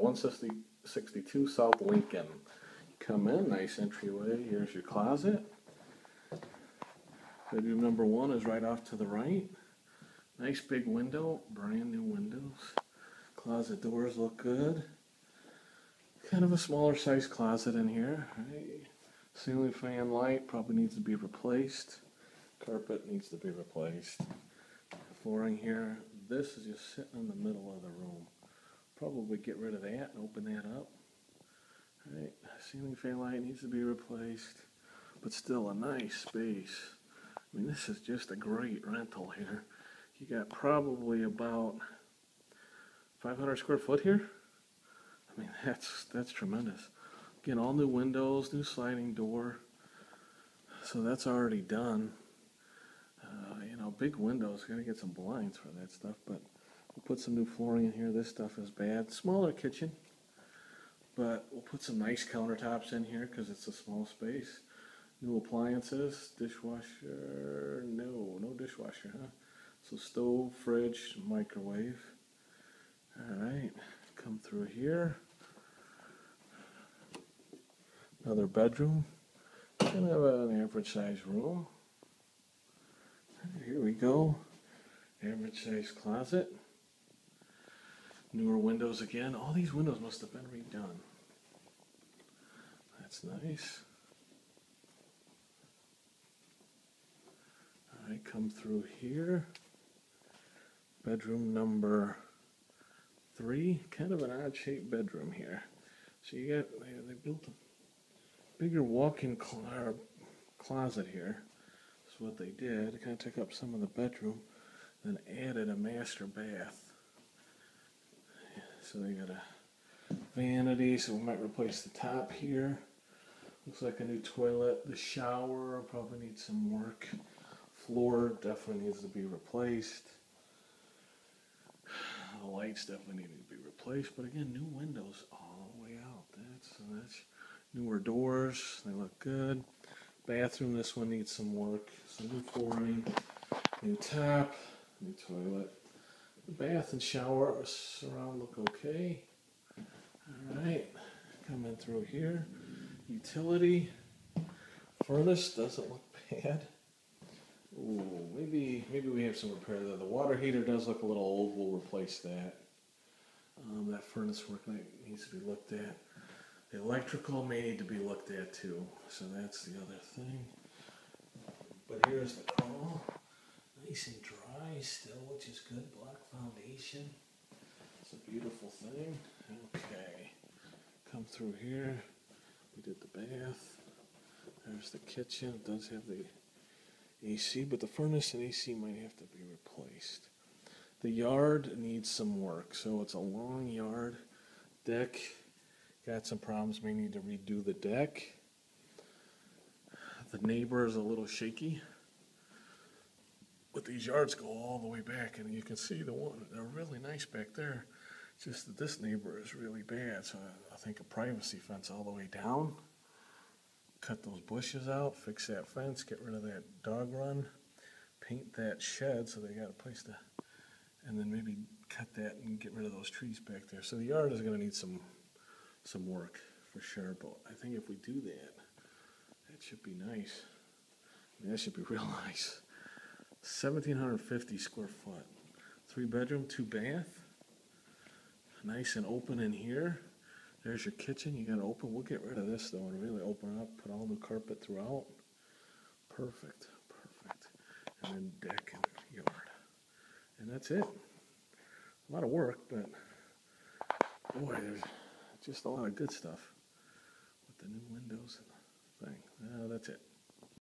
162 South Lincoln. Come in, nice entryway. Here's your closet. Bedroom number one is right off to the right. Nice big window, brand new windows. Closet doors look good. Kind of a smaller size closet in here. Right? Ceiling fan light probably needs to be replaced. Carpet needs to be replaced. Flooring here. This is just sitting in the middle of the room. Probably get rid of that and open that up. Alright, ceiling fan light needs to be replaced, but still a nice space. I mean, this is just a great rental here. You got probably about 500 square foot here. I mean, that's that's tremendous. Again, all new windows, new sliding door. So that's already done. Uh, you know, big windows. Got to get some blinds for that stuff, but put some new flooring in here. This stuff is bad. Smaller kitchen, but we'll put some nice countertops in here because it's a small space. New appliances, dishwasher. No, no dishwasher, huh? So stove, fridge, microwave. All right, come through here. Another bedroom. Kind of an average size room. Here we go. Average size closet. Newer windows again. All these windows must have been redone. That's nice. All right, come through here. Bedroom number three. Kind of an odd shaped bedroom here. So you got, they, built a bigger walk-in cl closet here. That's what they did. Kind of took up some of the bedroom, then added a master bath. So they got a vanity, so we might replace the top here. Looks like a new toilet. The shower probably needs some work. Floor definitely needs to be replaced. The lights definitely need to be replaced, but again, new windows all the way out. That's that's newer doors. They look good. Bathroom. This one needs some work. Some new flooring, new tap, new toilet. The bath and shower surround look okay. All right, coming through here. Utility. Furnace doesn't look bad. Ooh, maybe maybe we have some repair there. The water heater does look a little old. We'll replace that. Um, that furnace work needs to be looked at. The electrical may need to be looked at too. So that's the other thing. But here's the crawl. Nice and dry still, which is good. Foundation. It's a beautiful thing. Okay. Come through here. We did the bath. There's the kitchen. It does have the AC, but the furnace and AC might have to be replaced. The yard needs some work, so it's a long yard. Deck got some problems, may need to redo the deck. The neighbor is a little shaky. But these yards go all the way back, and you can see the one, they're really nice back there. Just that this neighbor is really bad, so I think a privacy fence all the way down cut those bushes out, fix that fence, get rid of that dog run, paint that shed so they got a place to, and then maybe cut that and get rid of those trees back there. So the yard is going to need some some work for sure, but I think if we do that, that should be nice. I mean, that should be real nice. 1,750 square foot. Three bedroom, two bath. Nice and open in here. There's your kitchen. You got to open. We'll get rid of this though and really open up. Put all new carpet throughout. Perfect. Perfect. And then deck and yard. And that's it. A lot of work, but boy, there's just a lot of good stuff with the new windows and thing. Uh, that's it.